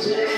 Oczywiście.